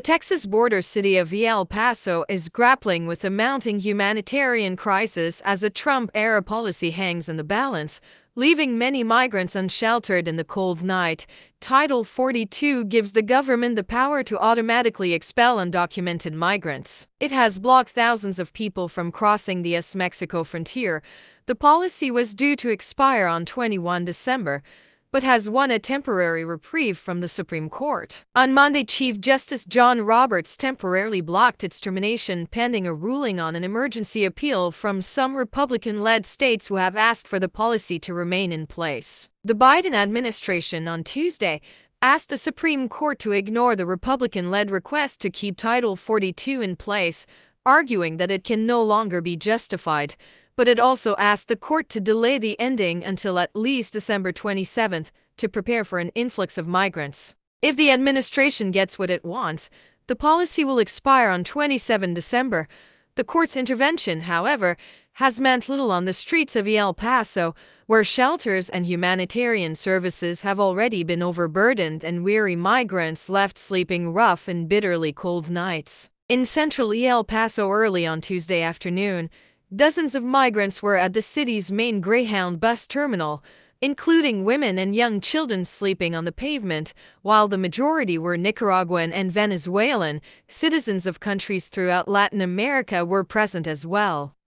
The Texas border city of El Paso is grappling with a mounting humanitarian crisis as a Trump era policy hangs in the balance, leaving many migrants unsheltered in the cold night. Title 42 gives the government the power to automatically expel undocumented migrants. It has blocked thousands of people from crossing the US Mexico frontier. The policy was due to expire on 21 December but has won a temporary reprieve from the Supreme Court. On Monday, Chief Justice John Roberts temporarily blocked its termination pending a ruling on an emergency appeal from some Republican led states who have asked for the policy to remain in place. The Biden administration on Tuesday asked the Supreme Court to ignore the Republican led request to keep Title 42 in place, arguing that it can no longer be justified but it also asked the court to delay the ending until at least December 27th to prepare for an influx of migrants. If the administration gets what it wants, the policy will expire on 27 December. The court's intervention, however, has meant little on the streets of El Paso, where shelters and humanitarian services have already been overburdened and weary migrants left sleeping rough in bitterly cold nights. In central El Paso early on Tuesday afternoon, Dozens of migrants were at the city's main Greyhound bus terminal, including women and young children sleeping on the pavement, while the majority were Nicaraguan and Venezuelan. Citizens of countries throughout Latin America were present as well.